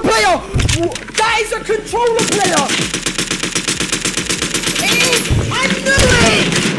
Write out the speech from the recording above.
controller player! That is a controller player! It is! I knew it!